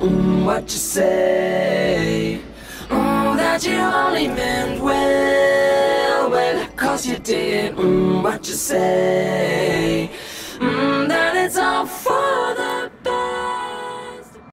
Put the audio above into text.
mm, what you say. Mm, that you only meant well, well, cause you did mm, what you say. Mm, that it's all for.